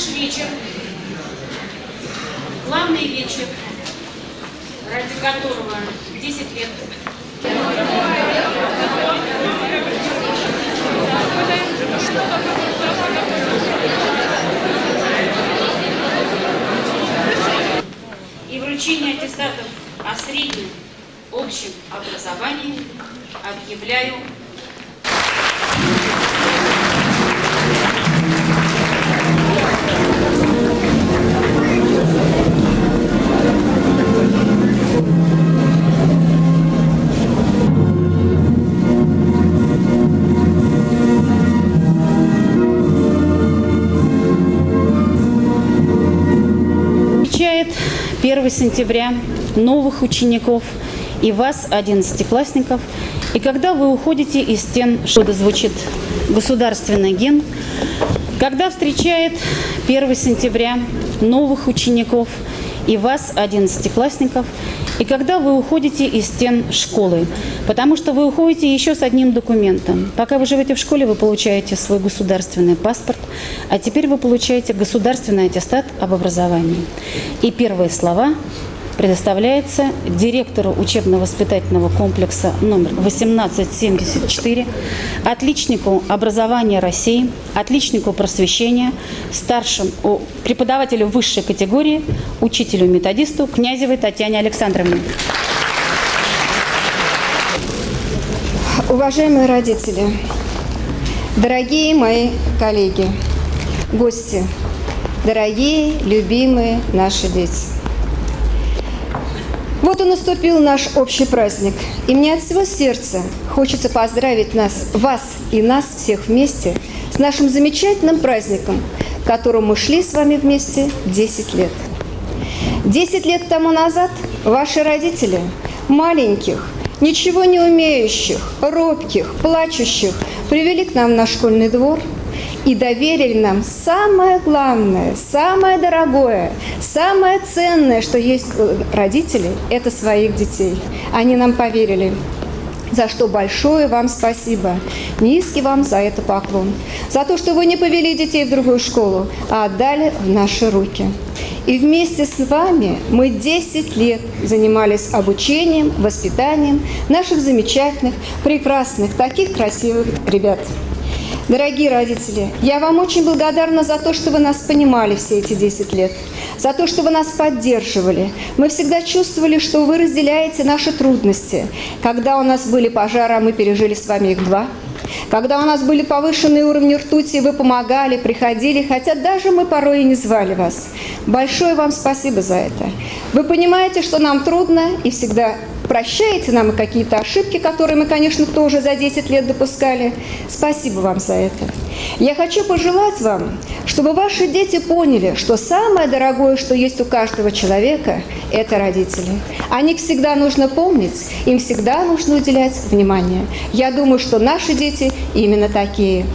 наш вечер, главный вечер, ради которого 10 лет. И вручение аттестатов о среднем общем образовании объявляю 1 сентября новых учеников и вас, одиннадцатиклассников. И когда вы уходите из стен, что звучит государственный гимн, когда встречает 1 сентября новых учеников и вас, одиннадцатиклассников, и когда вы уходите из стен школы, потому что вы уходите еще с одним документом. Пока вы живете в школе, вы получаете свой государственный паспорт, а теперь вы получаете государственный аттестат об образовании. И первые слова предоставляется директору учебно-воспитательного комплекса номер 1874, отличнику образования России, отличнику просвещения, старшему преподавателю высшей категории, учителю-методисту Князевой Татьяне Александровне. Уважаемые родители, дорогие мои коллеги, гости, дорогие, любимые наши дети. Вот и наступил наш общий праздник. И мне от всего сердца хочется поздравить нас, вас и нас всех вместе с нашим замечательным праздником, которому мы шли с вами вместе 10 лет. 10 лет тому назад ваши родители, маленьких, ничего не умеющих, робких, плачущих, привели к нам на школьный двор – и доверили нам самое главное, самое дорогое, самое ценное, что есть родители, это своих детей. Они нам поверили за что большое вам спасибо. Низкий вам за это поклон. За то, что вы не повели детей в другую школу, а отдали в наши руки. И вместе с вами мы 10 лет занимались обучением, воспитанием наших замечательных, прекрасных, таких красивых ребят. Дорогие родители, я вам очень благодарна за то, что вы нас понимали все эти 10 лет, за то, что вы нас поддерживали. Мы всегда чувствовали, что вы разделяете наши трудности. Когда у нас были пожары, а мы пережили с вами их два. Когда у нас были повышенные уровни ртути, вы помогали, приходили, хотя даже мы порой и не звали вас. Большое вам спасибо за это. Вы понимаете, что нам трудно и всегда прощаете нам какие-то ошибки, которые мы, конечно, тоже за 10 лет допускали. Спасибо вам за это. Я хочу пожелать вам, чтобы ваши дети поняли, что самое дорогое, что есть у каждого человека, это родители. О них всегда нужно помнить, им всегда нужно уделять внимание. Я думаю, что наши дети именно такие.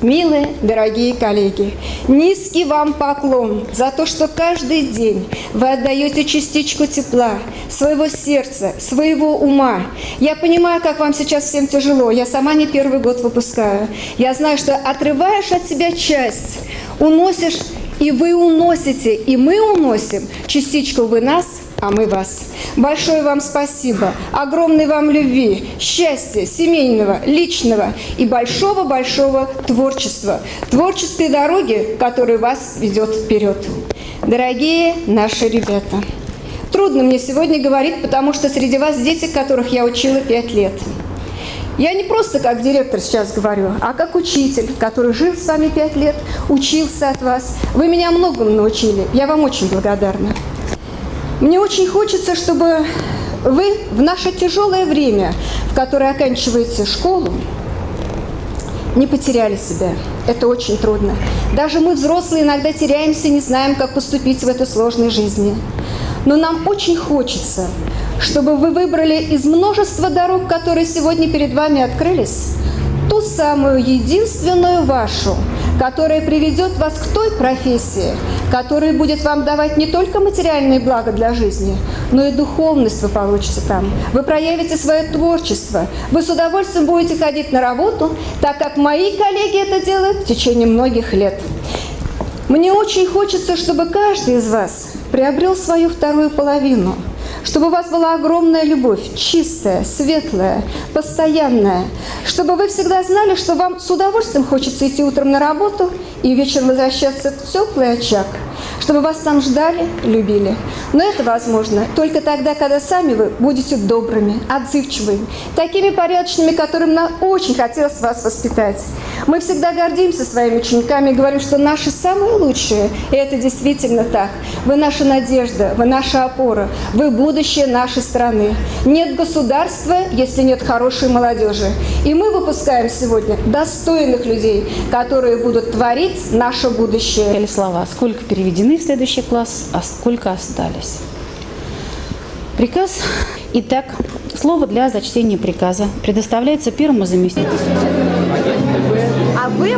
Милые, дорогие коллеги, низкий вам поклон за то, что каждый день вы отдаете частичку тепла, своего сердца, своего ума. Я понимаю, как вам сейчас всем тяжело. Я сама не первый год выпускаю. Я знаю, что отрываешь от себя часть, уносишь, и вы уносите, и мы уносим частичку вы нас – а мы вас. Большое вам спасибо, огромной вам любви, счастья, семейного, личного и большого-большого творчества. Творческой дороги, которая вас ведет вперед. Дорогие наши ребята, трудно мне сегодня говорить, потому что среди вас дети, которых я учила пять лет. Я не просто как директор сейчас говорю, а как учитель, который жил с вами пять лет, учился от вас. Вы меня многому научили. Я вам очень благодарна. Мне очень хочется, чтобы вы в наше тяжелое время, в которое оканчиваете школу, не потеряли себя. Это очень трудно. Даже мы, взрослые, иногда теряемся, не знаем, как поступить в этой сложной жизни. Но нам очень хочется, чтобы вы выбрали из множества дорог, которые сегодня перед вами открылись, ту самую единственную вашу, которая приведет вас к той профессии, которая будет вам давать не только материальные блага для жизни, но и духовность вы получите там. Вы проявите свое творчество. Вы с удовольствием будете ходить на работу, так как мои коллеги это делают в течение многих лет. Мне очень хочется, чтобы каждый из вас приобрел свою вторую половину, чтобы у вас была огромная любовь, чистая, светлая, постоянная, чтобы вы всегда знали, что вам с удовольствием хочется идти утром на работу и вечером возвращаться в теплый очаг – чтобы вас там ждали, любили. Но это возможно только тогда, когда сами вы будете добрыми, отзывчивыми, такими порядочными, которым нам очень хотелось вас воспитать. Мы всегда гордимся своими учениками и говорим, что наши самые лучшие, и это действительно так. Вы наша надежда, вы наша опора, вы будущее нашей страны. Нет государства, если нет хорошей молодежи. И мы выпускаем сегодня достойных людей, которые будут творить наше будущее. Или слова, сколько переведены в следующий класс, а сколько остались. Приказ. Итак, слово для зачтения приказа предоставляется первому заместителю. А вы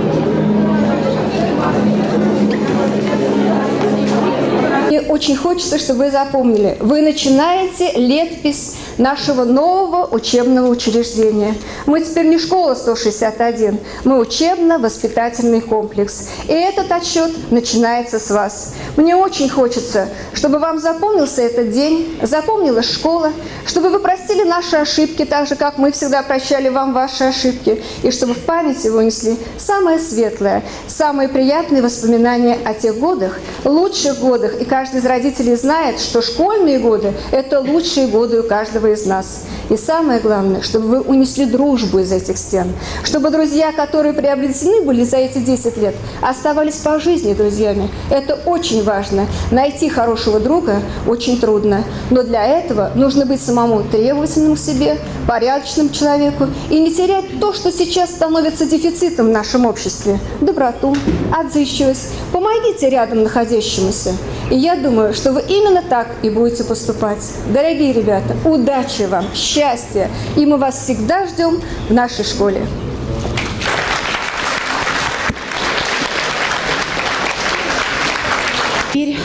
очень хочется, чтобы вы запомнили. Вы начинаете летопись нашего нового учебного учреждения. Мы теперь не школа 161, мы учебно-воспитательный комплекс. И этот отчет начинается с вас. Мне очень хочется, чтобы вам запомнился этот день, запомнилась школа, чтобы вы простили наши ошибки, так же, как мы всегда прощали вам ваши ошибки, и чтобы в памяти вынесли самое светлое, самые приятные воспоминания о тех годах, лучших годах и каждый из родителей знает, что школьные годы – это лучшие годы у каждого из нас. И самое главное, чтобы вы унесли дружбу из этих стен, чтобы друзья, которые приобретены были за эти 10 лет, оставались по жизни друзьями. Это очень важно. Найти хорошего друга очень трудно. Но для этого нужно быть самому требовательным к себе, порядочным человеку и не терять то, что сейчас становится дефицитом в нашем обществе – доброту, отзывчивость. Помогите рядом находящемуся. И я думаю, что вы именно так и будете поступать. Дорогие ребята, удачи вам, счастья, и мы вас всегда ждем в нашей школе. Теперь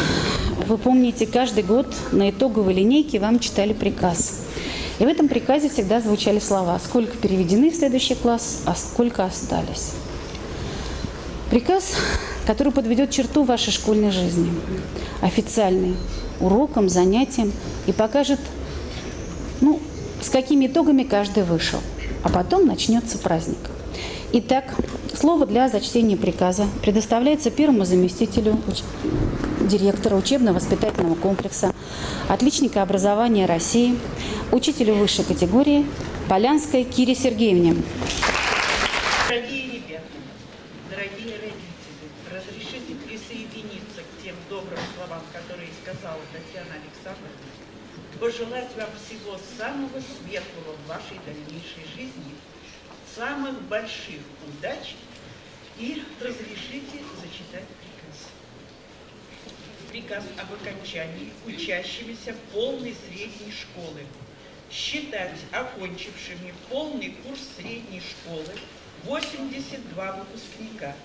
вы помните, каждый год на итоговой линейке вам читали приказ. И в этом приказе всегда звучали слова «Сколько переведены в следующий класс, а сколько остались». Приказ, который подведет черту вашей школьной жизни, официальный, уроком, занятием и покажет, ну, с какими итогами каждый вышел. А потом начнется праздник. Итак, слово для зачтения приказа предоставляется первому заместителю директора учебно-воспитательного комплекса, отличника образования России, учителю высшей категории Полянской Кире Сергеевне. Дорогие ребята, дорогие родители, разрешите присоединиться к тем добрым словам, которые сказала Татьяна Александровна, пожелать вам всего самого светлого в вашей дальнейшей жизни, самых больших удач и разрешите зачитать приказ. Приказ об окончании учащимися полной средней школы считать окончившими полный курс средней школы 82 выпускника.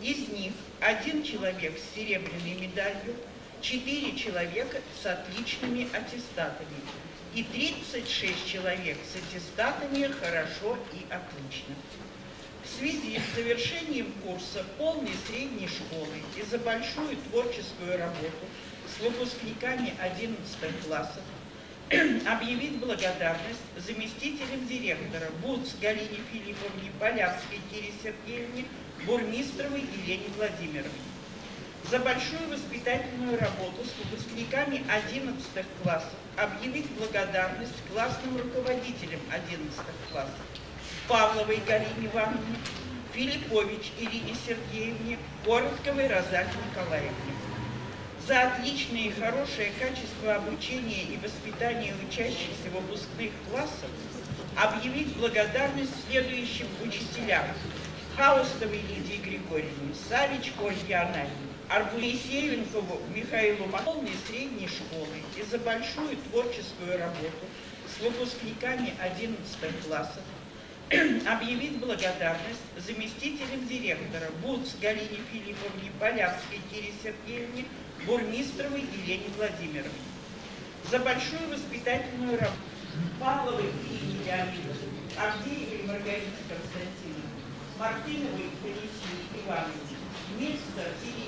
Из них один человек с серебряной медалью, 4 человека с отличными аттестатами и 36 человек с аттестатами «хорошо» и «отлично». В связи с завершением курса полной средней школы и за большую творческую работу с выпускниками 11 классов объявить благодарность заместителям директора БУЦ Галине Филипповне, Полянской Кире Сергеевне, Бурмистровой Елене Владимировне. За большую воспитательную работу с выпускниками 11 классов объявить благодарность классным руководителям 11 классов Павловой Галине Ивановне, Филиппович Ирине Сергеевне, Коротковой Розале Николаевне за отличное и хорошее качество обучения и воспитания учащихся выпускных классов объявить благодарность следующим учителям. Хаустовой Лидии Григорьевне, Савич Ольге Анальевне, Арбулисеевенкову Михаилу Полной средней школы и за большую творческую работу с выпускниками 11 классов объявить благодарность заместителям директора БУЦ Галине Филипповне, Полянской Кире Сергеевне, Бурмистровой Елене Владимировне. За большую воспитательную работу Павловой Ирине Леонидовне, Авдеевой Маргарите Константиновне, Мартыновой Валентине Ивановне, Мельцер Ирине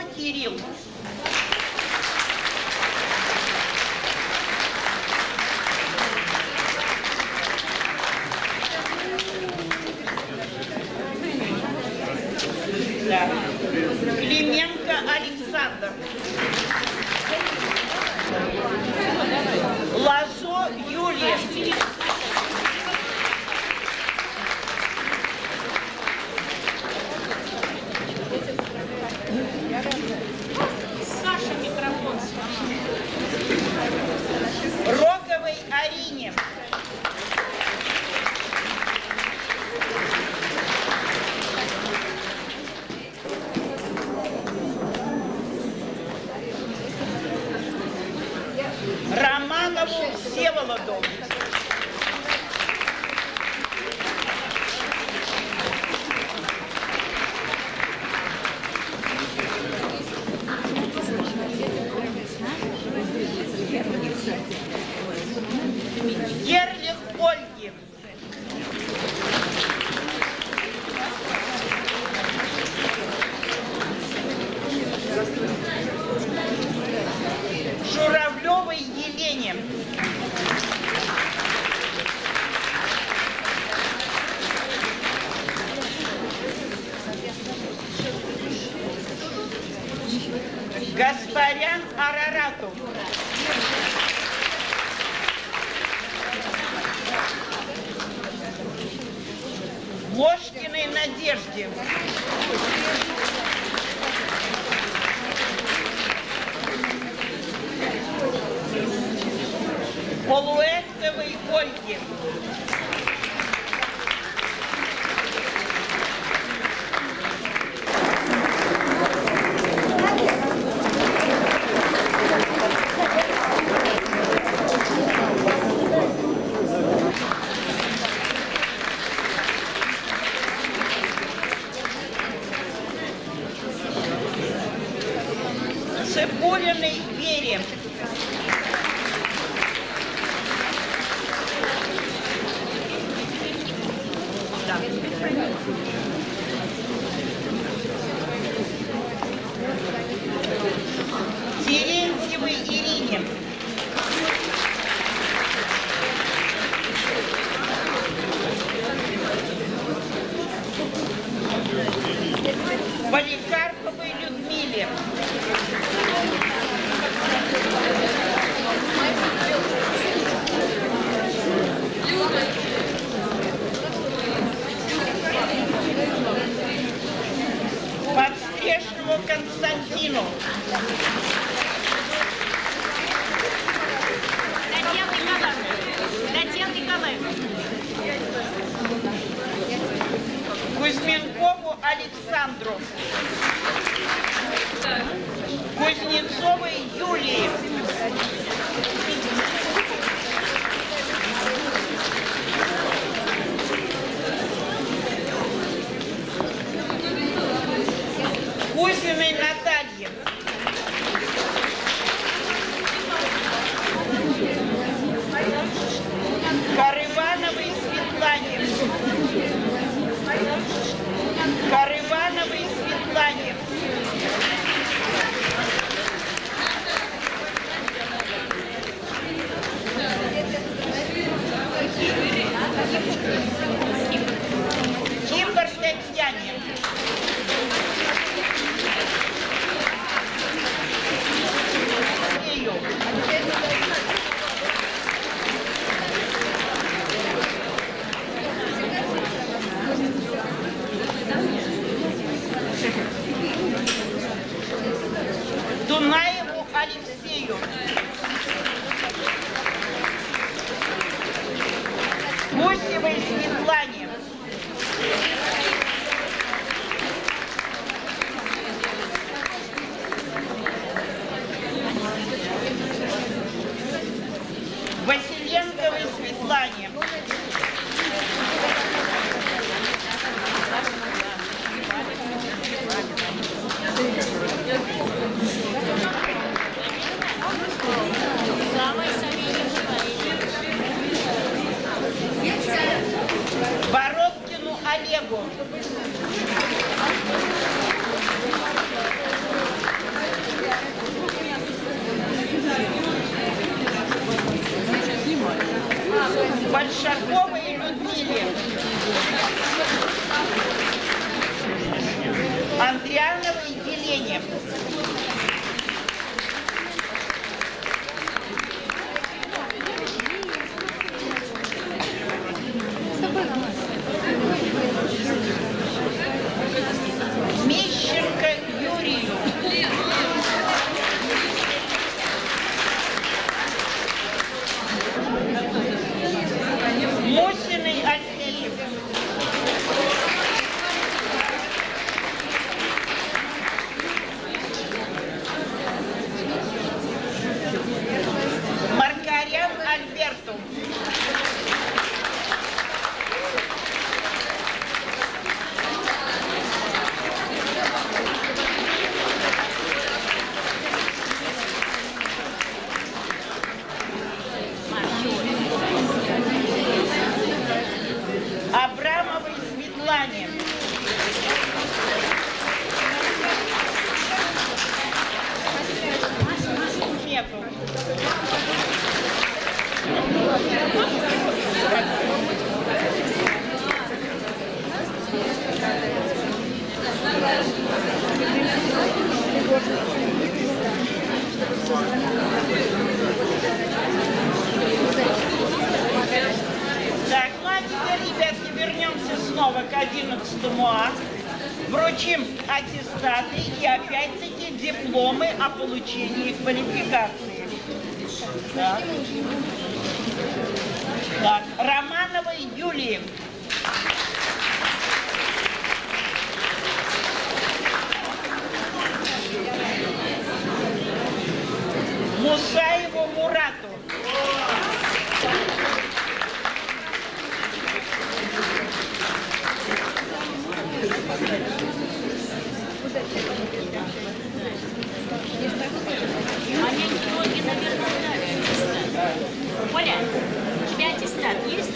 Кирилл. Да. Клименко Александр. О получении квалификации. Так. Так, Романовой Юлии. Мусаеву Мурату. Они многие, наверное, дали аттестат. Оля, у тебя аттестат есть?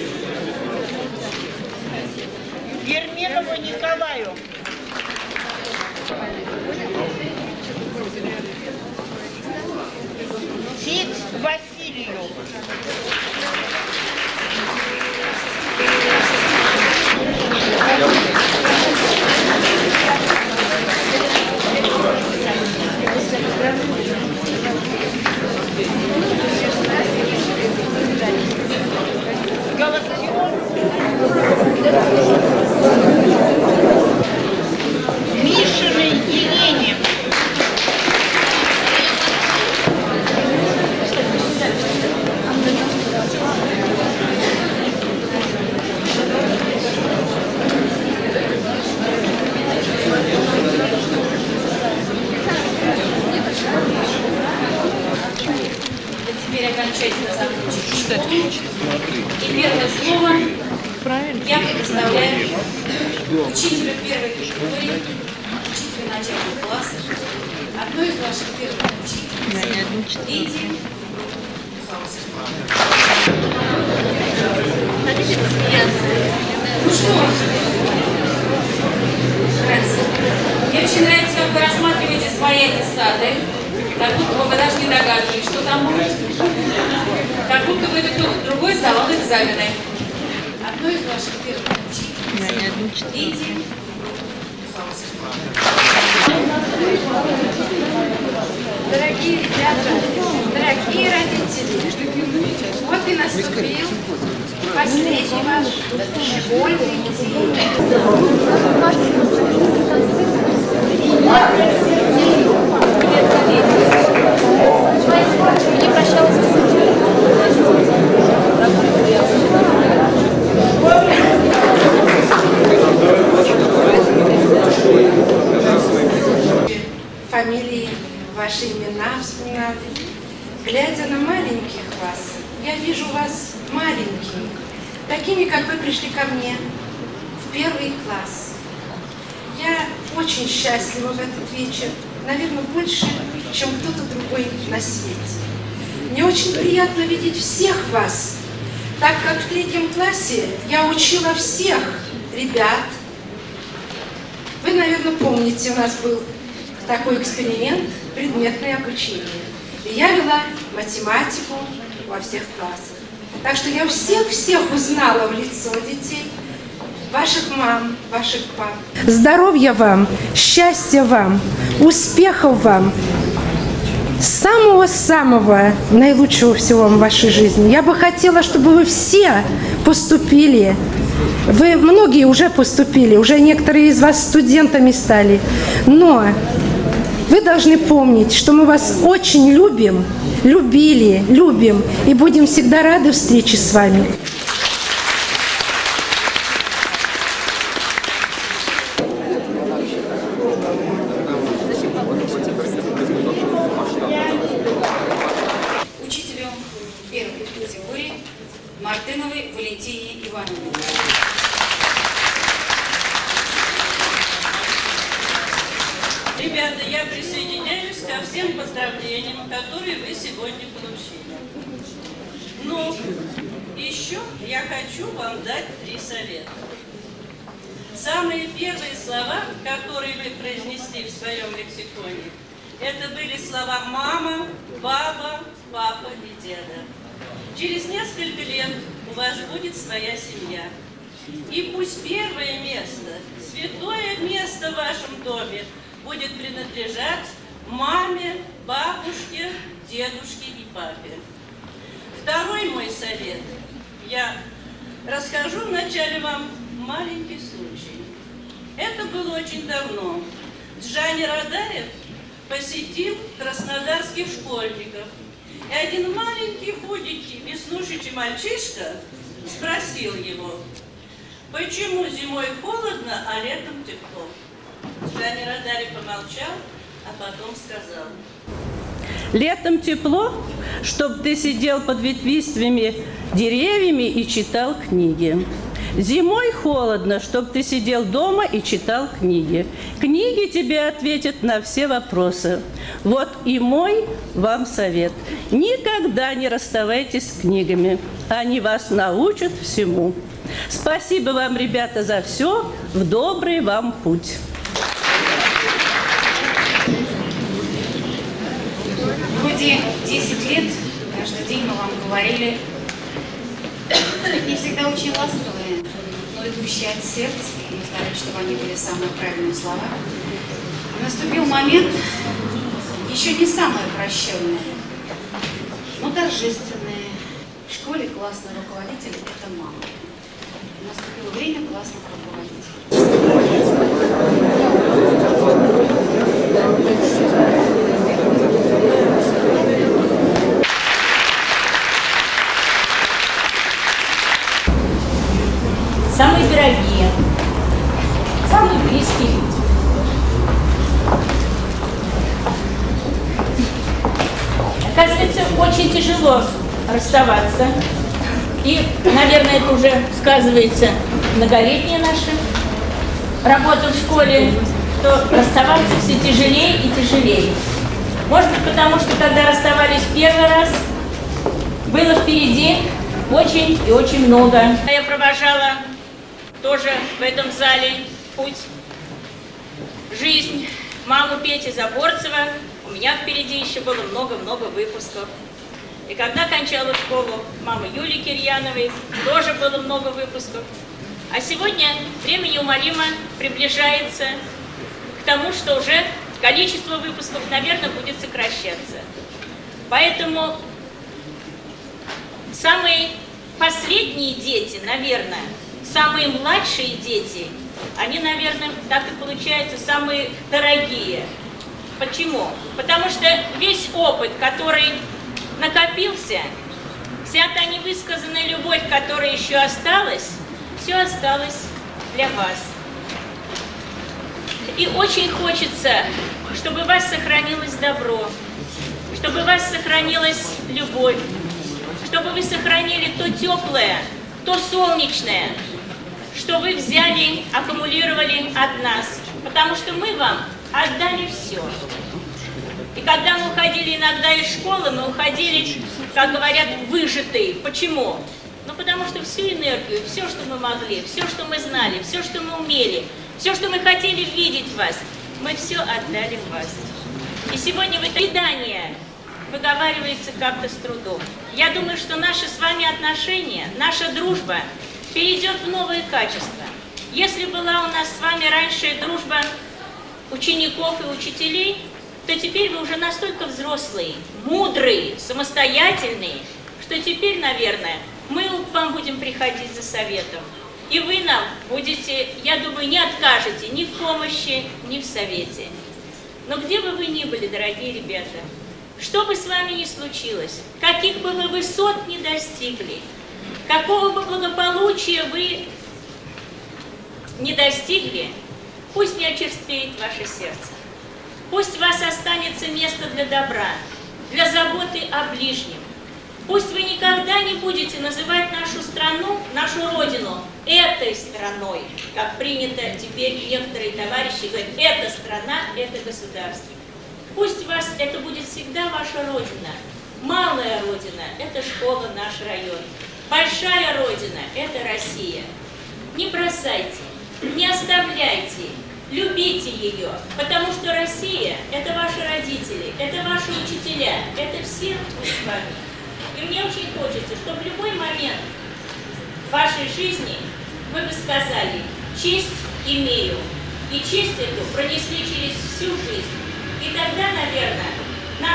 И слово я предоставляю учителю первой категории, учителю начального класса, одной из ваших первых учительниц, Лидии Ну что, нравится? Мне очень нравится, как вы рассматриваете свои аттестаты, как будто бы вы даже не догадывались, что там будет. Как будто бы это кто-то другой сдавал экзамены. Одной из ваших первых учительниц, Дорогие ребята, дорогие родители, вот и наступил последний ваш школьный. день. Фамилии, ваши имена вспоминали. Глядя на маленьких вас, я вижу вас маленькими, такими, как вы пришли ко мне в первый класс. Я очень счастлива в этот вечер, наверное, больше, чем кто-то другой на свете. Мне очень приятно видеть всех вас, так как в третьем классе я учила всех ребят. Вы, наверное, помните, у нас был такой эксперимент, предметное обучение. И я вела математику во всех классах. Так что я всех-всех узнала в лицо детей, ваших мам, ваших пап. Здоровья вам, счастья вам, успехов вам, самого-самого наилучшего всего в вашей жизни. Я бы хотела, чтобы вы все поступили. Вы многие уже поступили, уже некоторые из вас студентами стали. Но вы должны помнить, что мы вас очень любим, любили, любим и будем всегда рады встрече с вами. учителю первой категории Мартыновой Валентине Ивановне. Ребята, я присоединяюсь ко всем поздравлениям, которые вы сегодня получили. Но еще я хочу вам дать три совета. Самые первые слова, которые вы произнесли в своем лексиконе, это были слова мама, баба, папа и деда. Через несколько лет у вас будет своя семья. И пусть первое место, святое место в вашем доме будет принадлежать маме, бабушке, дедушке и папе. Второй мой совет. Я расскажу вначале вам маленький случай. Это было очень давно. Джани Радаев посетил краснодарских школьников. И один маленький, худенький, веснушечий мальчишка спросил его, почему зимой холодно, а летом тепло? Джани Радари помолчал, а потом сказал. Летом тепло, чтобы ты сидел под ветвистыми деревьями и читал книги. Зимой холодно, чтобы ты сидел дома и читал книги. Книги тебе ответят на все вопросы. Вот и мой вам совет. Никогда не расставайтесь с книгами. Они вас научат всему. Спасибо вам, ребята, за все. В добрый вам путь. Вроде 10 лет, каждый день мы вам говорили, не всегда очень ласковые, но идущие от сердца. Мы старались, чтобы они были самые правильные слова. Наступил момент, еще не самое прощенное, но торжественное. В школе классный руководитель – это мама. Наступило время классных руководителей. И, наверное, это уже сказывается многолетняя наша работа в школе, что расставаться все тяжелее и тяжелее. Может быть, потому что когда расставались первый раз, было впереди очень и очень много. Я провожала тоже в этом зале путь, жизнь маму Пети Заборцева. У меня впереди еще было много-много выпусков. И когда кончала школу мамы Юлии Кирьяновой, тоже было много выпусков. А сегодня время неумолимо приближается к тому, что уже количество выпусков, наверное, будет сокращаться. Поэтому самые последние дети, наверное, самые младшие дети, они, наверное, так и получаются самые дорогие. Почему? Потому что весь опыт, который накопился, вся та невысказанная любовь, которая еще осталась, все осталось для вас. И очень хочется, чтобы у вас сохранилось добро, чтобы у вас сохранилась любовь, чтобы вы сохранили то теплое, то солнечное, что вы взяли, аккумулировали от нас, потому что мы вам отдали все. И когда мы уходили иногда из школы, мы уходили, как говорят, выжатые. Почему? Ну, потому что всю энергию, все, что мы могли, все, что мы знали, все, что мы умели, все, что мы хотели видеть вас, мы все отдали вас. И сегодня вы предание выговаривается как-то с трудом. Я думаю, что наши с вами отношения, наша дружба перейдет в новые качества. Если была у нас с вами раньше дружба учеников и учителей, то теперь вы уже настолько взрослые, мудрые, самостоятельные, что теперь, наверное, мы к вам будем приходить за советом. И вы нам будете, я думаю, не откажете ни в помощи, ни в совете. Но где бы вы ни были, дорогие ребята, что бы с вами ни случилось, каких бы вы высот ни достигли, какого бы благополучия вы не достигли, пусть не очерствеет ваше сердце. Пусть у вас останется место для добра, для заботы о ближнем. Пусть вы никогда не будете называть нашу страну, нашу родину этой страной, как принято теперь некоторые товарищи говорят, эта страна, это государство. Пусть вас это будет всегда ваша родина. Малая родина – это школа, наш район. Большая родина – это Россия. Не бросайте, не оставляйте, Любите ее, потому что Россия – это ваши родители, это ваши учителя, это все мы с вами. И мне очень хочется, чтобы в любой момент вашей жизни вы бы сказали «честь имею», и честь эту пронесли через всю жизнь. И тогда, наверное, нам...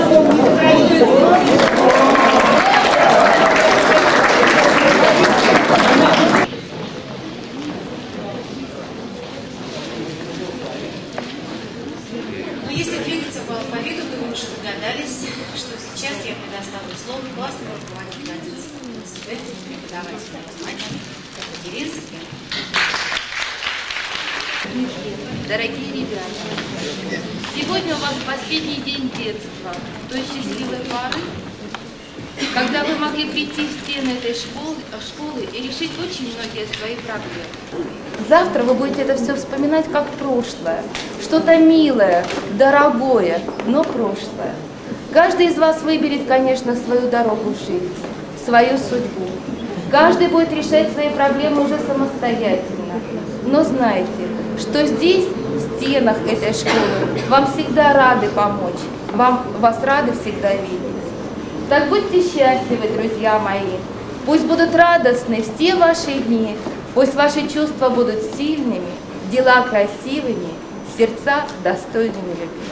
что-то милое, дорогое, но прошлое. Каждый из вас выберет, конечно, свою дорогу в жизнь, свою судьбу. Каждый будет решать свои проблемы уже самостоятельно. Но знайте, что здесь, в стенах этой школы, вам всегда рады помочь, вам, вас рады всегда видеть. Так будьте счастливы, друзья мои. Пусть будут радостны все ваши дни, пусть ваши чувства будут сильными, дела красивыми, сердца достойными любви.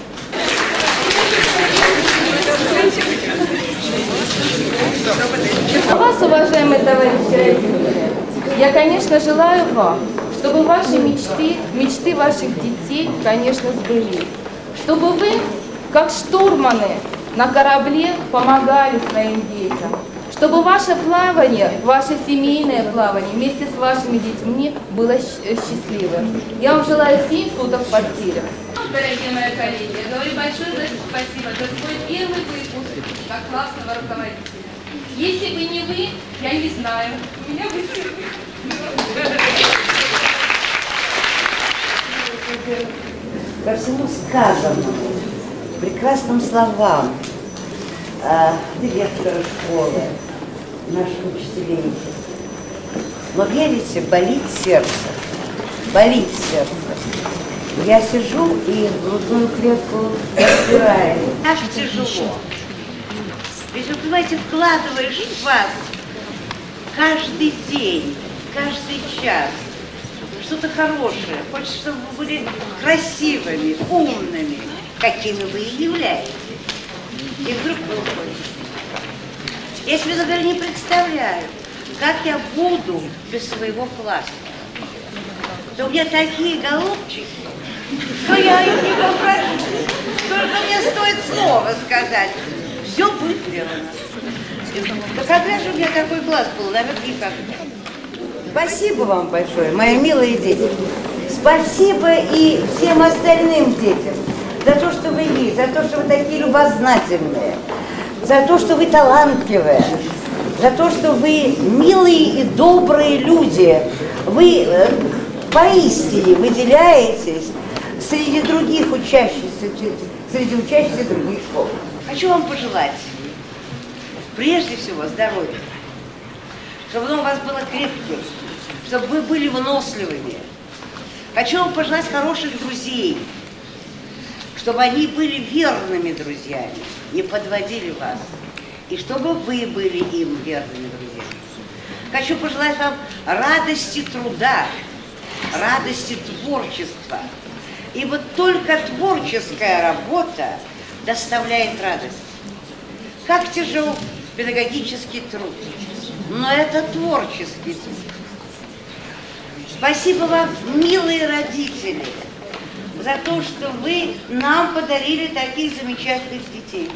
А вас, уважаемые товарищи родители, я, конечно, желаю вам, чтобы ваши мечты, мечты ваших детей, конечно, сбылись. Чтобы вы, как штурманы на корабле, помогали своим детям. Чтобы ваше плавание, ваше семейное плавание вместе с вашими детьми было э, счастливым. Я вам желаю 7 суток в квартире. Дорогие мои коллеги, я говорю большое спасибо за свой первый выпуск как классного руководителя. Если бы не вы, я не знаю, у меня бы ко всему сказанному, прекрасным словам э, директора школы, наших учителей. Но верите, болит сердце, болит сердце. Я сижу и грудную клетку разбираю. Так тяжело. Ведь, вы понимаете, вкладываешь в вас каждый день, каждый час что-то хорошее. Хочешь, чтобы вы были красивыми, умными, какими вы и являетесь. И вдруг вы уходите. Я себе, например, не представляю, как я буду без своего класса. Да у меня такие голубчики, что я их не попрошу. Только мне стоит слово сказать. Все сделано. Да когда же у меня такой глаз был? Наверное, никогда. Спасибо вам большое, мои милые дети. Спасибо и всем остальным детям за то, что вы есть, за то, что вы такие любознательные, за то, что вы талантливые, за то, что вы милые и добрые люди. Вы э, поистине выделяетесь среди других учащихся, среди учащихся других школ. Хочу вам пожелать, прежде всего, здоровья. Чтобы оно у вас было крепким, чтобы вы были выносливыми. Хочу вам пожелать хороших друзей, чтобы они были верными друзьями, не подводили вас. И чтобы вы были им верными друзьями. Хочу пожелать вам радости труда, радости творчества. Ибо только творческая работа доставляет радость. Как тяжел педагогический труд, но это творческий труд. Спасибо вам, милые родители, за то, что вы нам подарили таких замечательных детей.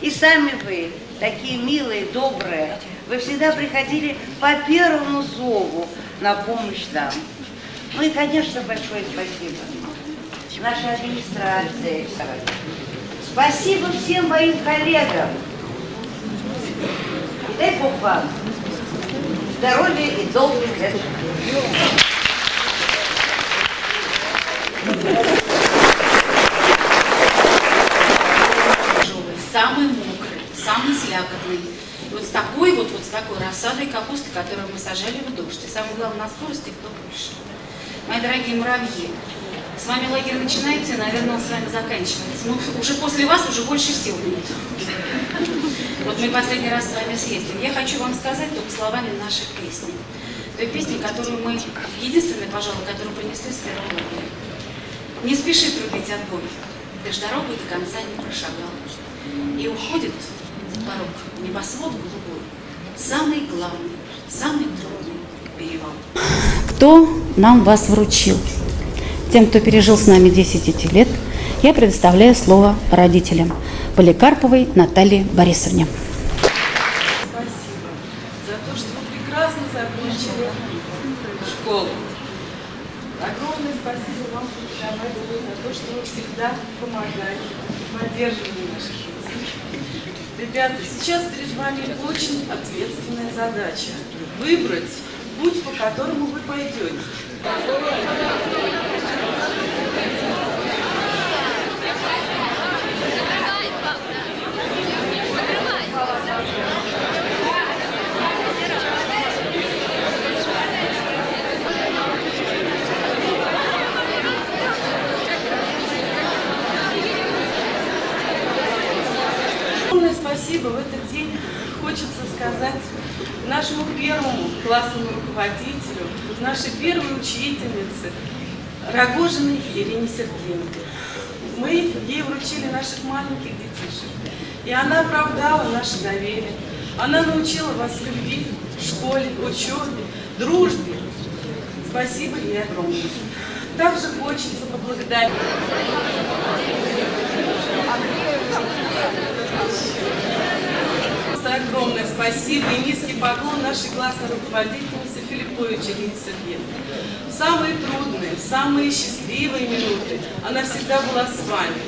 И сами вы, такие милые, добрые, вы всегда приходили по первому зову на помощь нам. Ну и, конечно, большое спасибо нашей администрации. Спасибо всем моим коллегам. И дай Бог вам здоровья и долгих лет. Самый мокрый, самый слякотный. И вот с такой вот, вот с такой рассадой капусты, которую мы сажали в дождь. И самое главное, на скорости кто больше. Мои дорогие муравьи, с вами лагерь начинается, и, наверное, он с вами заканчивается. Ну, уже после вас уже больше сил нет. Вот мы последний раз с вами съездим. Я хочу вам сказать только словами нашей песни. Той песни, которую мы, единственной, пожалуй, которую принесли с первого лагеря. Не спеши трубить отбой, ты ж дорогу до конца не прошагал. И уходит за порог небосвод голубой, самый главный, самый трудный перевал. Кто нам вас вручил? Тем, кто пережил с нами 10 эти лет, я предоставляю слово родителям. Поликарповой Наталье Борисовне. Спасибо за то, что вы прекрасно закончили школу. Огромное спасибо вам, преподаватели, за то, всегда помогаете, поддерживаете наших. Ребята, сейчас перед вами очень ответственная задача – выбрать путь, по которому вы пойдете. Огромное спасибо в этот день хочется сказать нашему первому классному руководителю, нашей первой учительнице Рогожиной Ирине Сергеевне. Мы ей вручили наших маленьких детишек, и она оправдала наше доверие. Она научила вас любви, школе, учебе, дружбе. Спасибо ей огромное. Также хочется поблагодарить огромное спасибо и низкий поклон нашей классной руководительнице Филиппович Ирине Сергеевне. В самые трудные, в самые счастливые минуты она всегда была с вами.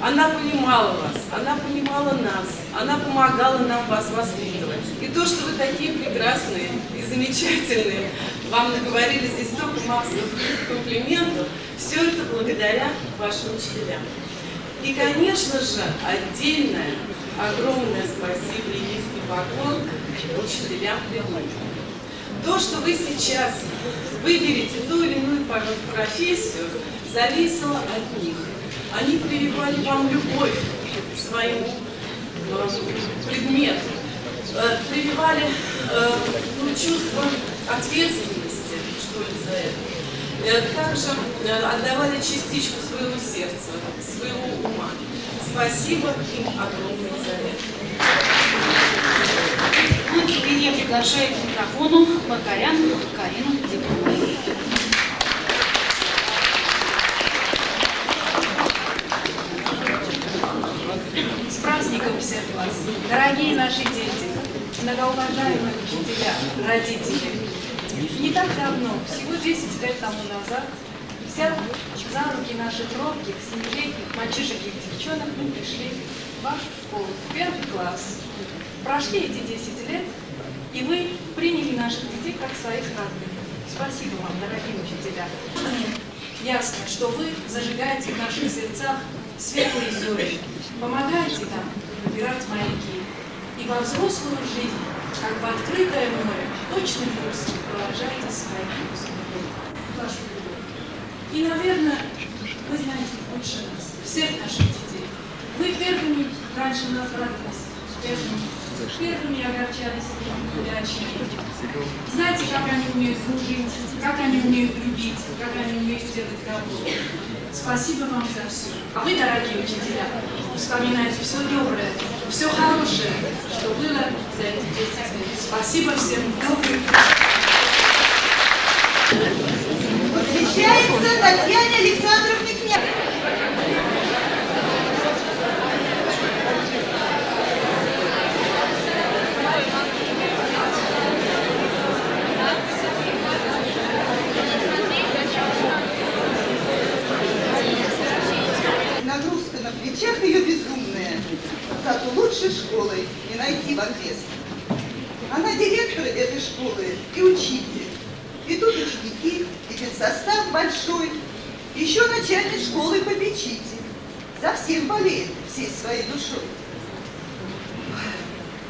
Она понимала вас, она понимала нас, она помогала нам вас воспитывать. И то, что вы такие прекрасные и замечательные, вам наговорили здесь столько массовых комплиментов, все это благодаря вашим учителям. И, конечно же, отдельное, огромное спасибо и низкий поклон учителям природы. То, что вы сейчас выберете ту или иную профессию, зависело от них. Они прививали вам любовь к своему э, предмету, э, прививали э, ну, чувство ответственности, что ли, за это. Также отдавали частичку своего сердца, своего ума. Спасибо им огромное за это. Ну, теперь я приглашаю к микрофону Бакарян Карину Дикунову. С праздником всех вас, дорогие наши дети, многоуважаемые учителя, родители. Не так давно, всего 10 лет тому назад, взяв за руки наших робких, семилетних мальчишек и девчонок, мы пришли в вашу школу, в первый класс. Прошли эти 10 лет, и вы приняли наших детей как своих родных. Спасибо вам, дорогие учителя. Ясно, что вы зажигаете в наших сердцах светлые зори, помогаете нам выбирать маяки. И во взрослую жизнь, как в открытое море, точным курсом провожаете своих вашу любовь. И, наверное, вы знаете больше нас, всех наших детей. Вы первыми раньше нас радовались, первыми, первыми огорчались неудачами. Знаете, как они умеют дружить, как они умеют любить, как они умеют делать добро. Спасибо вам за все. А вы, дорогие учителя, вспоминайте все доброе, все хорошее, что было за эти 10 лет. Спасибо всем добрым. Посвящается Татьяне Александровне Князь. Нагрузка на плечах ее безумная. Зато лучшей школой не найти в окрест. Она директор этой школы и учитель. И тут ученики, и педсостав большой, еще начальник школы попечитель. Совсем болеет всей своей душой.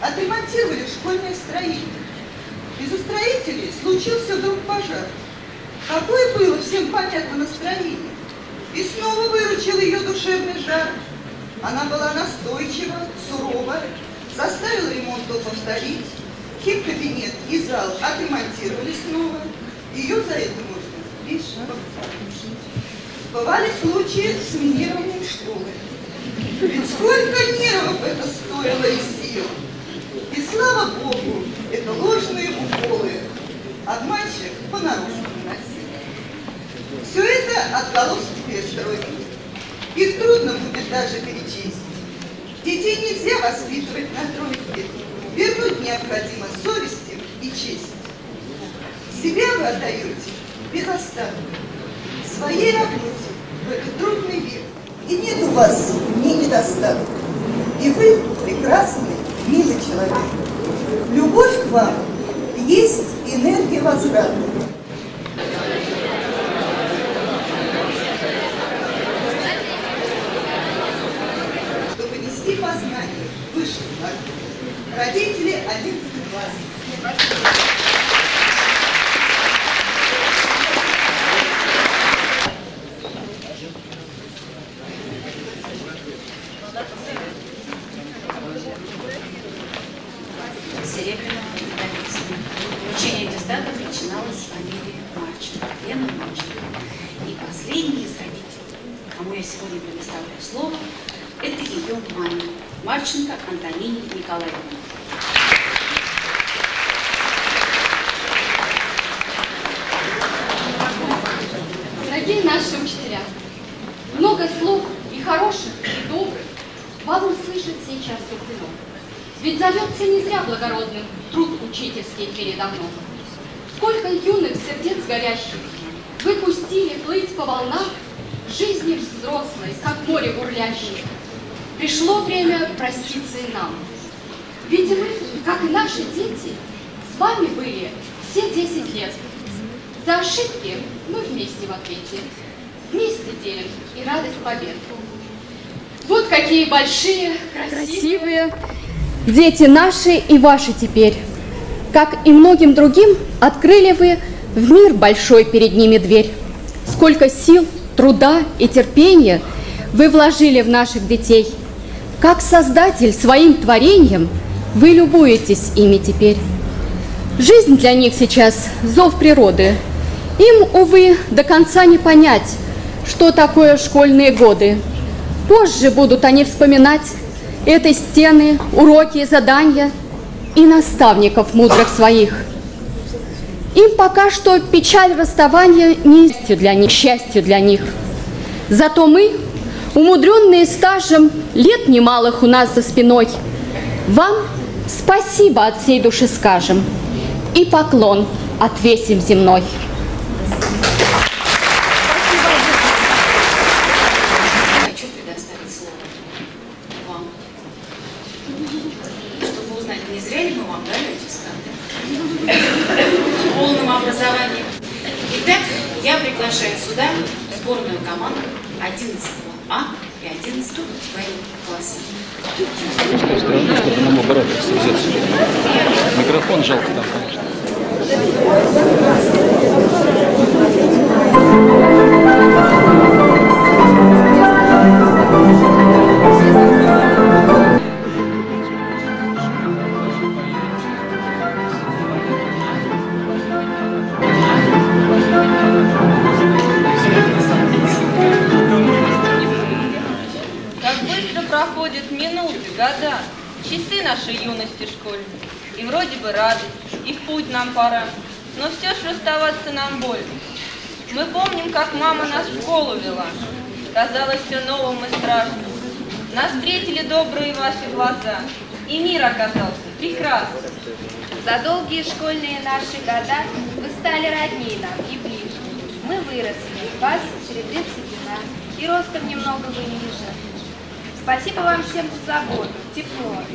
Отремонтировали школьное строение. Из устроителей случился вдруг пожар. Какое было всем понятно настроение. И снова выручил ее душевный жар. Она была настойчива, сурова, заставила ремонт дома повторить. Хим-кабинет и зал отремонтировали снова. Ее за это лишь. Бывали случаи с минированием школы. Ведь сколько нервов это стоило и сил. И слава Богу, это ложные уколы. Обманщик понарошку наносил. Все это отголоски перестройки. Их трудно будет даже перечесть. Детей нельзя воспитывать на тройке. Вернуть необходимо совести и честь. Себя вы отдаете без остатка. Своей работе в этот трудный век. И нет у вас ни недостатка. И вы прекрасный, милый человек. Любовь к вам есть энергия возврата. Чтобы нести познание выше Родители 11 класс. Серебряного медалиста. Вручение аттестатов начиналось с фамилии Марченко, Лена Марченко. И последний из родителей, кому я сегодня предоставляю слово, это ее мама, Марченко Антонине Николаевна. Дорогие наши учителя, много слов и хороших, и добрых вам услышать сейчас суждено. Ведь зовется не зря благородным труд учительский передо мной. Сколько юных горящих вы пустили плыть по волнам жизни взрослой, как море бурлящей. Пришло время проститься и нам. Ведь мы, как и наши дети, с вами были все 10 лет. За ошибки мы вместе в ответе. Вместе делим и радость побед. Вот какие большие, красивые дети наши и ваши теперь. Как и многим другим, открыли вы в мир большой перед ними дверь. Сколько сил, труда и терпения вы вложили в наших детей. Как Создатель своим творением вы любуетесь ими теперь. Жизнь для них сейчас зов природы. Им, увы, до конца не понять, что такое школьные годы. Позже будут они вспоминать этой стены, уроки, задания и наставников мудрых своих. Им пока что печаль расставания не счастью для них, счастью для них. Зато мы, умудренные стажем, лет немалых у нас за спиной, вам спасибо от всей души скажем и поклон отвесим земной.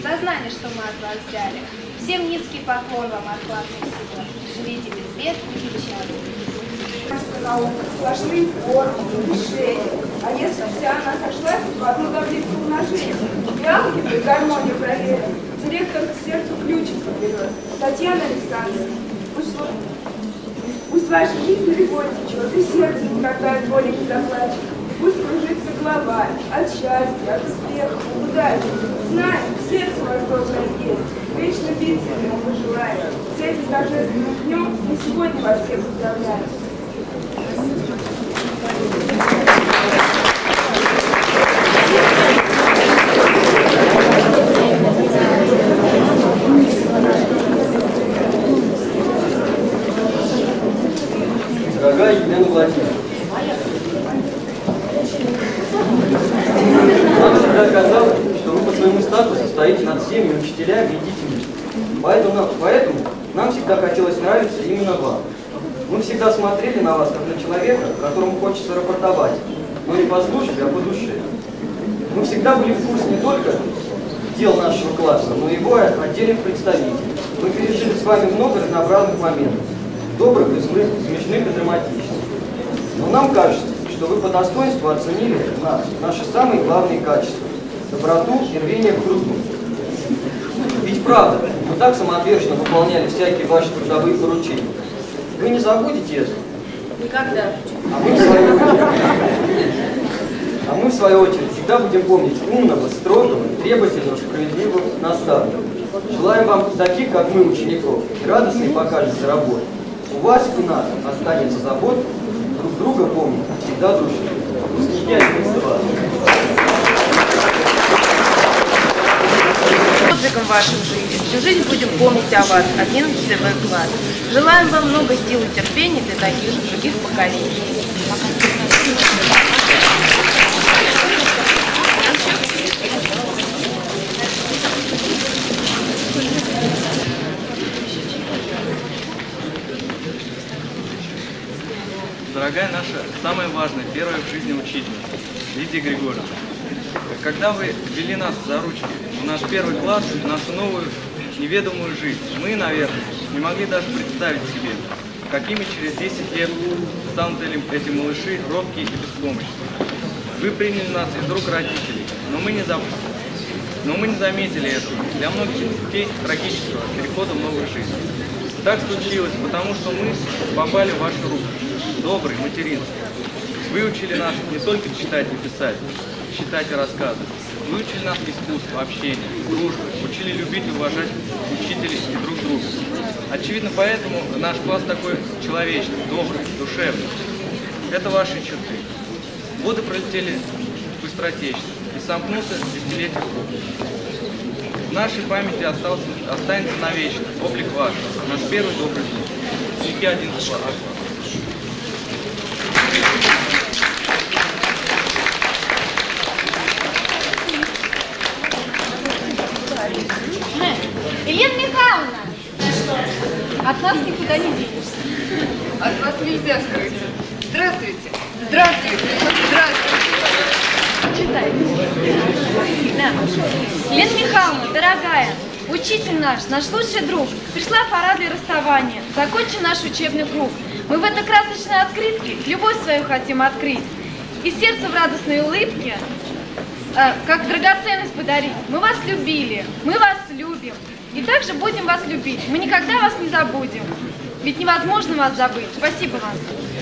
За знание, что мы от вас взяли. Всем низкий поклон вам от класса всего. Живите без бед и печали. наука, сплошные формы, решения. А если вся она сошлась в одну таблицу умножения, и алгебру и гармонию проверит, директор к сердцу ключик подберет. Татьяна Александровна, пусть, пусть ваша жизнь легко течет, и сердце никогда от боли не заплачет. Пусть кружится голова от счастья, от успеха, удачи. Знаю, сердце доброе есть. Вечно биться ему пожелаю. С этим торжественным днем мы сегодня вас всех поздравляем. Дорогая Елена Владимировна, нам всегда казалось, что вы по своему статусу стоите над всеми учителями и детьми. Поэтому, нам- поэтому нам всегда хотелось нравиться именно вам. Мы всегда смотрели на вас как на человека, которому хочется рапортовать, но не по службе, а по душе. Мы всегда были в курсе не только дел нашего класса, но и его отдельных представителей. Мы пережили с вами много разнообразных моментов, добрых и злых, смешных и драматичных. Но нам кажется, что вы по достоинству оценили нас, наши самые главные качества – доброту и рвение к труду. Ведь правда, мы так самоотверженно выполняли всякие ваши трудовые поручения. Вы не забудете это? Никогда. А мы, в свою, а мы, в свою очередь, всегда будем помнить умного, строгого, требовательного, справедливого наставника. Желаем вам таких, как мы, учеников, и радостной покажется работа. У вас и нас останется забота, друг друга помнить, всегда дружить. Выпускники 11 класса. подвигом в вашей жизни. Всю жизнь будем помнить о вас, 11 В класс. Желаем вам много сил и терпения для таких же других поколений. Дорогая наша, самая важная, первая в жизни учительница, Лидия Григорьевна, когда вы ввели нас за ручки в наш первый класс, в нашу новую неведомую жизнь, мы, наверное, не могли даже представить себе, какими через 10 лет станут эти малыши робкие и беспомощные. Вы приняли нас из рук родителей, но мы не забыли. Но мы не заметили этого. Для многих детей трагического перехода в новую жизнь. Так случилось, потому что мы попали в ваши руки, добрые, материнские. Вы учили нас не только читать и писать, читать и рассказывать. Вы учили нас искусству, общению, дружбе, учили любить и уважать учителей и друг друга. Очевидно, поэтому наш класс такой человечный, добрый, душевный. Это ваши черты. Годы пролетели быстротечно и сомкнулся десятилетие В нашей памяти остался, останется навечно облик ваш, наш первый добрый. Ученики 11 класса. От нас никуда не денешься. От вас нельзя скрыться. Здравствуйте. Здравствуйте. Здравствуйте. Читай. Да. Лена Михайловна, дорогая, учитель наш, наш лучший друг, пришла пора для расставания. Закончим наш учебный круг. Мы в этой красочной открытке любовь свою хотим открыть. И сердце в радостной улыбке, э, как драгоценность подарить. Мы вас любили, мы вас. И также будем вас любить. Мы никогда вас не забудем. Ведь невозможно вас забыть. Спасибо вам.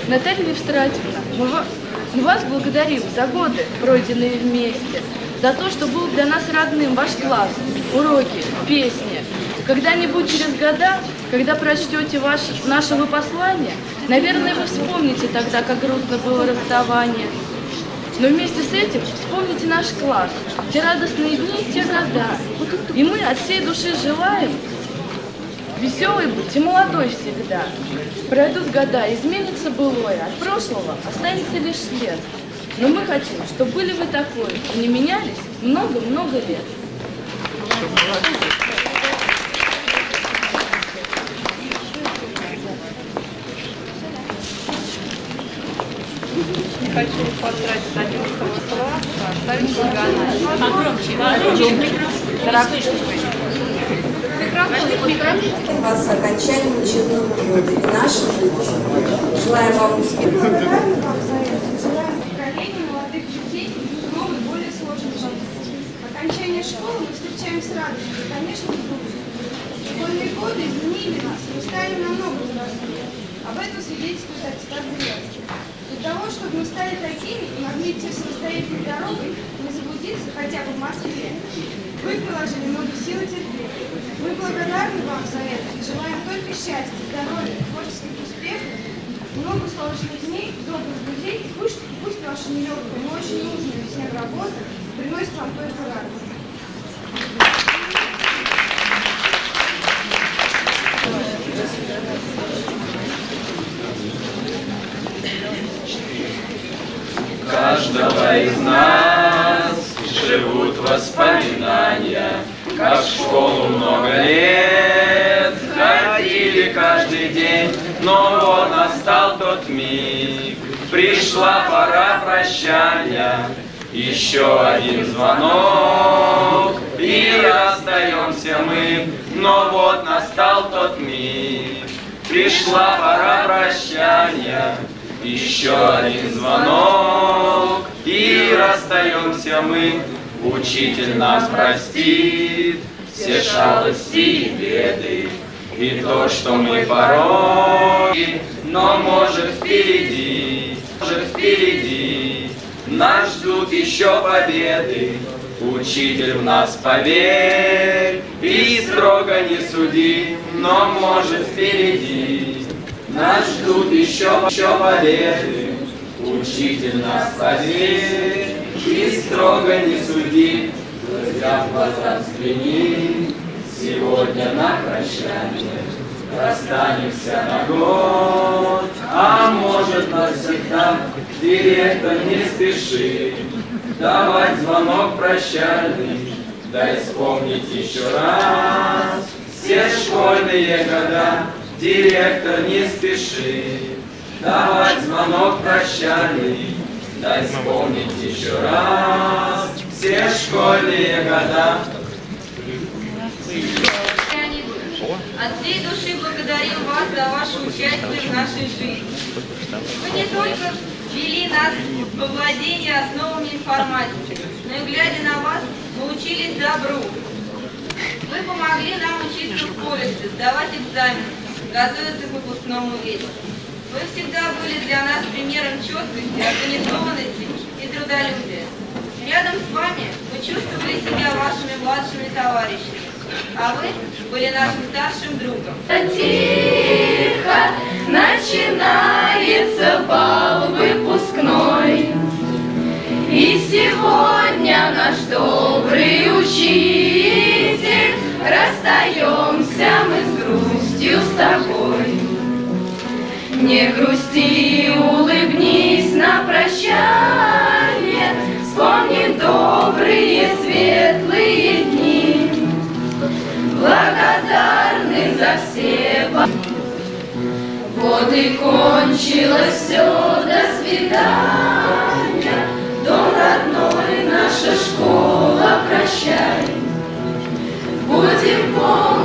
Наталья Евстратьевна, мы, ва- мы вас благодарим за годы, пройденные вместе, за то, что был для нас родным ваш класс, уроки, песни. Когда-нибудь через года, когда прочтете ваш, наше вы послание, наверное, вы вспомните тогда, как грустно было расставание. Но вместе с этим вспомните наш класс, те радостные дни, те года. И мы от всей души желаем веселой быть и молодой всегда. Пройдут года, изменится былое, от прошлого останется лишь след. Но мы хотим, чтобы были вы такой и не менялись много-много лет. Хочу потратить 11 класса, оставить. Дорогой Поздравляем вас с окончанием учебного года и нашей жизни. Желаем вам успехов. Окончание школы мы встречаем с радостью конечно, грустью. Школьные годы изменили нас, мы стали намного взрослее. Об этом свидетельствует аттестат зрелости. Для того, чтобы мы стали такими и могли идти самостоятельной дорогой, не заблудиться хотя бы в Москве, вы приложили много сил и терпения. Мы благодарны вам за это и желаем только счастья, здоровья, творческих успехов, много сложных дней, добрых и пусть, пусть ваша нелегкая, но очень нужная всем работа приносит вам только радость. Каждого из нас. Живут воспоминания, как в школу много лет ходили каждый день, но вот настал тот миг, пришла пора прощания, еще один звонок, и расстаемся мы, но вот настал тот миг, пришла пора прощания, еще один звонок, и расстаемся мы. Учитель нас простит, все шалости и беды, и то, что мы порой, но может впереди, может впереди, нас ждут еще победы. Учитель в нас поверь, и строго не суди, но может впереди. Нас ждут еще, еще победы, Учитель нас поверь, И строго не суди, Глядя в глаза взгляни, Сегодня на прощание Расстанемся на год, А может навсегда, Директор, не спеши, Давать звонок прощальный, Дай вспомнить еще раз Все школьные года, Директор, не спеши, давать звонок прощальный, дай вспомнить еще раз все школьные года. От всей души благодарим вас за ваше участие в нашей жизни. Вы не только вели нас во владение основами информатики, но и глядя на вас, мы учились добру. Вы помогли нам учиться в колледже, сдавать экзамены, готовиться к выпускному вечеру. Вы всегда были для нас примером четкости, организованности и трудолюбия. Рядом с вами мы чувствовали себя вашими младшими товарищами, а вы были нашим старшим другом. Тихо начинается бал выпускной. И сегодня наш добрый учитель Расстаемся мы с грустью с тобой. Не грусти, улыбнись на прощание, Вспомни добрые светлые дни. Благодарны за все Вот и кончилось все, до свидания. Дом родной, наша школа, прощай. Будем помнить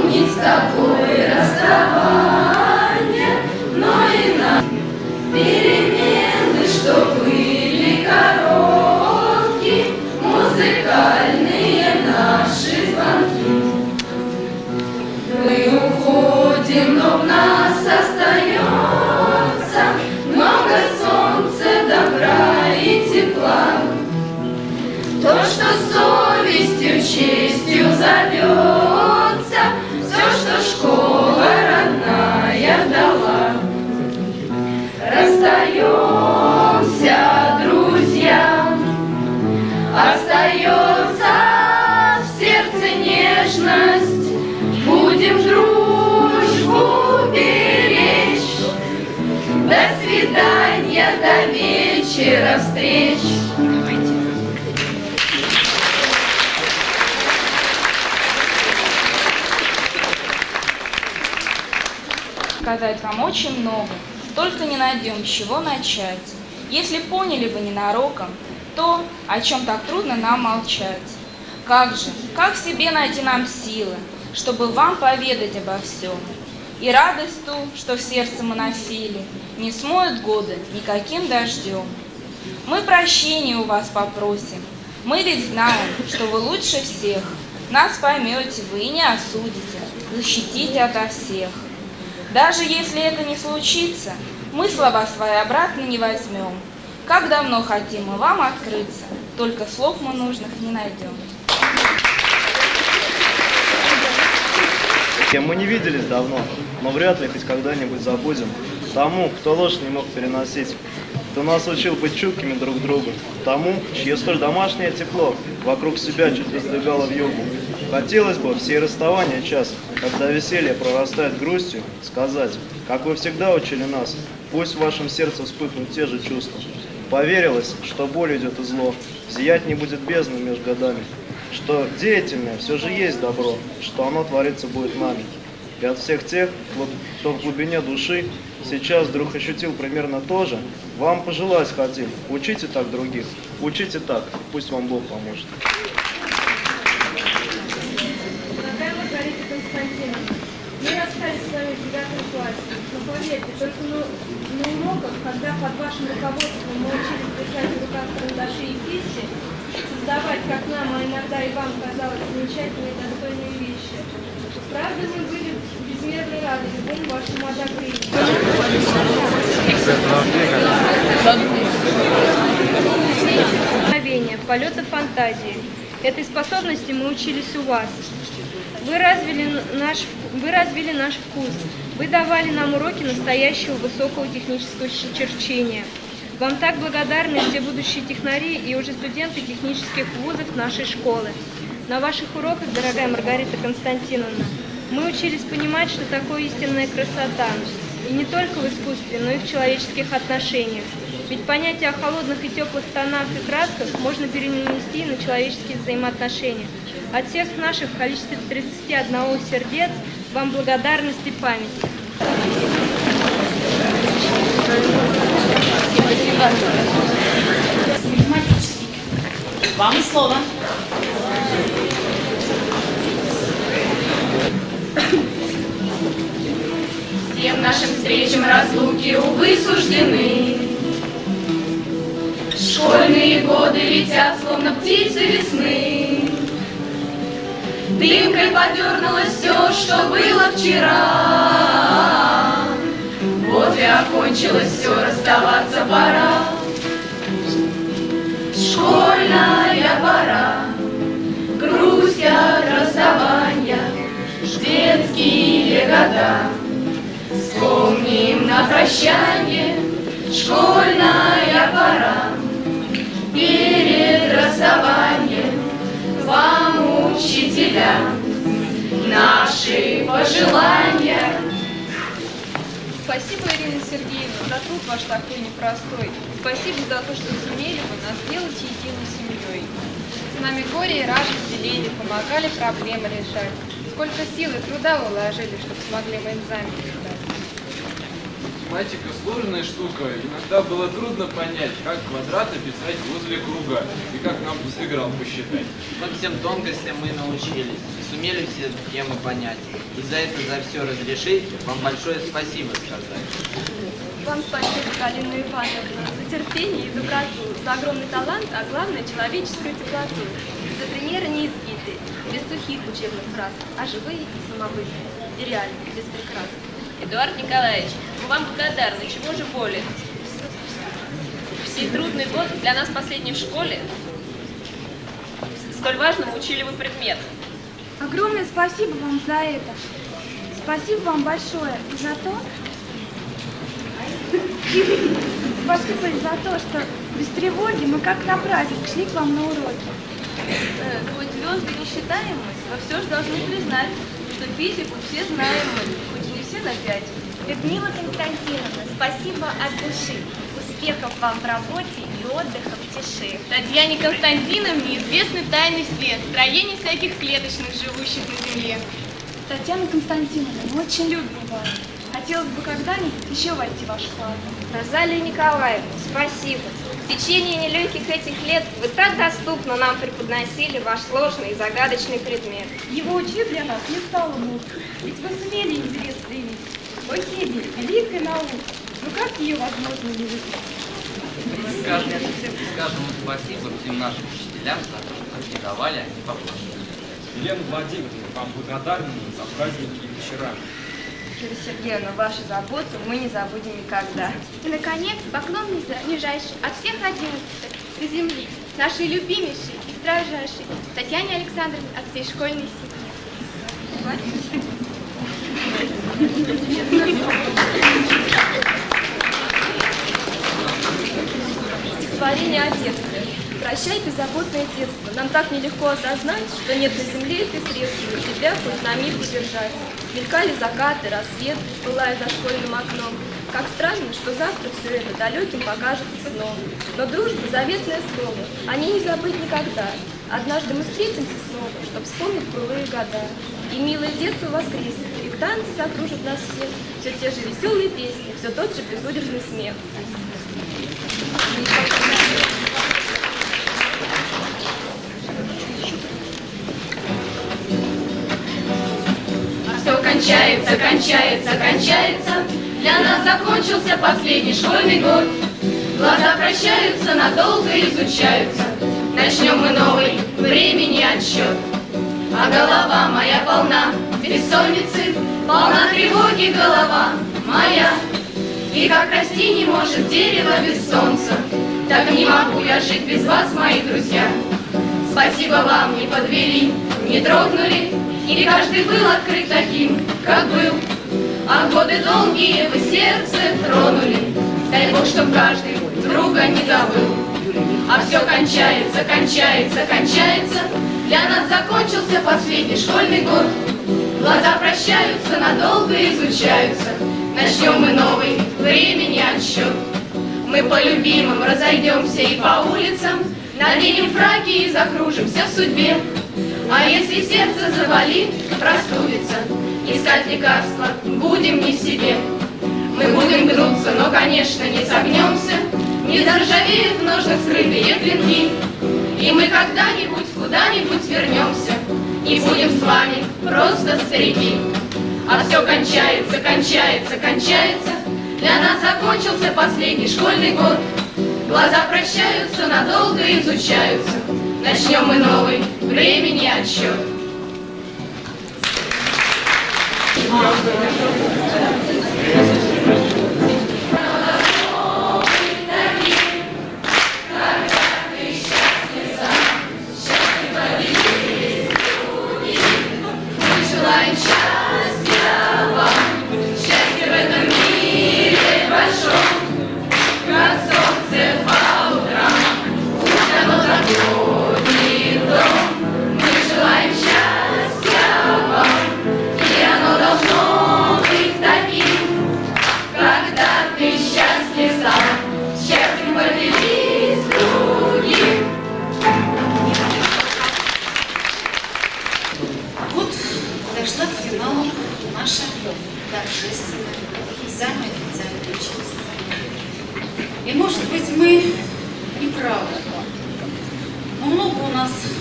вечера встреч. сказать вам очень много, только не найдем, с чего начать. Если поняли бы ненароком то, о чем так трудно нам молчать. Как же, как в себе найти нам силы, чтобы вам поведать обо всем? И радость ту, что в сердце мы носили, не смоют годы никаким дождем. Мы прощения у вас попросим, мы ведь знаем, что вы лучше всех. Нас поймете вы и не осудите, защитите ото всех. Даже если это не случится, мы слова свои обратно не возьмем. Как давно хотим мы вам открыться, только слов мы нужных не найдем. Кем мы не виделись давно, но вряд ли хоть когда-нибудь забудем тому, кто ложь не мог переносить, кто нас учил быть чуткими друг другу, тому, чье столь домашнее тепло вокруг себя чуть раздвигало в югу. Хотелось бы все расставания час, когда веселье прорастает грустью, сказать, как вы всегда учили нас, пусть в вашем сердце вспыхнут те же чувства. Поверилось, что боль идет и зло, зиять не будет бездны между годами, что деятельное все же есть добро, что оно твориться будет нами. И от всех тех, кто в глубине души сейчас вдруг ощутил примерно то же, вам пожелать хотим, учите так других, учите так, пусть вам Бог поможет. Но поверьте, только на, на уроках, когда под вашим руководством мы учились держать в руках карандаши и кисти, создавать, как нам, а иногда и вам казалось, замечательные достойные. Правда, мы были безмерно рады любому вашему одобрению. Полета фантазии. Этой способности мы учились у вас. Вы развили наш, вы развили наш вкус. Вы давали нам уроки настоящего высокого технического черчения. Вам так благодарны все будущие технари и уже студенты технических вузов нашей школы. На ваших уроках, дорогая Маргарита Константиновна, мы учились понимать, что такое истинная красота. И не только в искусстве, но и в человеческих отношениях. Ведь понятие о холодных и теплых тонах и красках можно перенести на человеческие взаимоотношения. От всех наших в количестве 31 сердец вам благодарность и память. Вам слово. Всем нашим встречам разлуки, увы, суждены. Школьные годы летят, словно птицы весны. Дымкой подернулось все, что было вчера. Вот и окончилось все, расставаться пора. Школьная пора, грусть от расставания, детские года. На прощание, школьная пора. Перед расставанием вам, учителя, наши пожелания. Спасибо, Ирина Сергеевна, за труд ваш такой непростой. Спасибо за то, что сумели вы нас сделать единой семьей. С нами горе и радость делили, помогали проблемы решать. Сколько сил и труда вы вложили, чтобы смогли мы экзамен сдать. Математика сложная штука. Иногда было трудно понять, как квадрат описать возле круга и как нам сыграл посчитать. Но всем тонкостям мы научились и сумели все темы понять. И за это, за все разрешить, вам большое спасибо сказать. Вам спасибо, Галина Ивановна, за терпение и доброту, за огромный талант, а главное – человеческую теплоту. За примеры не избитые, без сухих учебных фраз, а живые и самобытные, и реальные, без прикрас. Эдуард Николаевич, мы вам благодарны, чего же более? Все трудный год для нас последний в школе. Сколь важно учили вы предмет. Огромное спасибо вам за это. Спасибо вам большое и за то, спасибо и за то, что без тревоги мы как на праздник шли к вам на уроки. Э, Хоть звезды не считаем мы, но все же должны признать, что физику все знаем мы, хоть и не все на пять. Людмила Константиновна, спасибо от души. Успехов вам в работе и отдыха в тиши. Татьяне Константиновне известны тайны свет, строений всяких клеточных, живущих на земле. Татьяна Константиновна, мы очень любим вас. Хотелось бы когда-нибудь еще войти в ваш класс. Розалия Николаевна, спасибо. В течение нелегких этих лет вы так доступно нам преподносили ваш сложный и загадочный предмет. Его учить для нас не стало мук, ведь вы сумели интерес привить. О, химия, наука, ну как ее возможно не любить? Скажем, скажем спасибо всем нашим учителям за то, что преподавали, а не поплачивали. Елена Владимировна, вам благодарны за праздники и вечера. Юлия Сергеевна, вашу заботу мы не забудем никогда. И, наконец, поклон нижайший от всех одиннадцатых до земли, нашей любимейшей и строжайшей Татьяне Александровне от всей школьной семьи. Стихотворение о детстве. Прощай, беззаботное детство. Нам так нелегко осознать, что нет на земле этой средства тебя хоть на миг удержать. Мелькали закаты, рассвет, пылая за школьным окном. Как странно, что завтра все это далеким покажется сном. Но дружба — заветное слово, они не забыть никогда. Однажды мы встретимся снова, чтоб вспомнить былые года. И милое детство воскреснет, и в танце закружит нас всех. Все те же веселые песни, все тот же безудержный смех. Кончается, кончается, кончается. Для нас закончился последний школьный год. Глаза прощаются, надолго изучаются. Начнем мы новый времени отсчет. А голова моя полна бессонницы, полна тревоги голова моя. И как расти не может дерево без солнца, так не могу я жить без вас, мои друзья. Спасибо вам, не подвели, не дрогнули, и каждый был открыт таким, как был. А годы долгие вы сердце тронули, дай Бог, чтоб каждый друга не забыл. А все кончается, кончается, кончается, для нас закончился последний школьный год. Глаза прощаются, надолго изучаются, начнем мы новый времени отсчет. Мы по любимым разойдемся и по улицам, Наденем фраки и закружимся в судьбе. А если сердце заболит, простудится, Искать лекарства будем не в себе. Мы будем гнуться, но, конечно, не согнемся, Не заржавеют в ножнах скрытые клинки, И мы когда-нибудь куда-нибудь вернемся, И будем с вами просто старики. А все кончается, кончается, кончается, Для нас закончился последний школьный год. Глаза прощаются, надолго изучаются, Начнем мы новый времени отсчет. Мы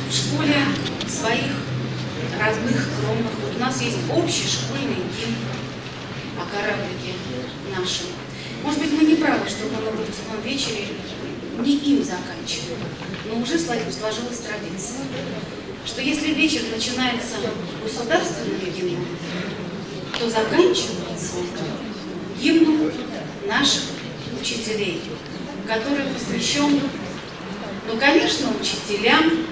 в школе своих родных, кровных. Вот у нас есть общий школьный гимн о кораблике нашем. Может быть, мы не правы, что мы на выпускном вечере не им заканчиваем, но уже сло- сложилась традиция что если вечер начинается государственным гимном, то заканчивается гимном наших учителей, который посвящен, ну, конечно, учителям,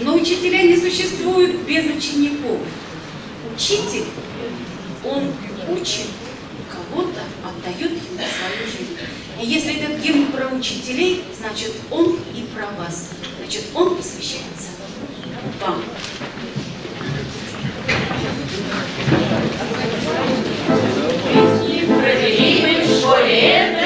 но учителя не существуют без учеников. Учитель, он учит кого-то, отдает ему свою жизнь. И если этот гимн про учителей, значит, он и про вас. Значит, он посвящается вам. Мы в школе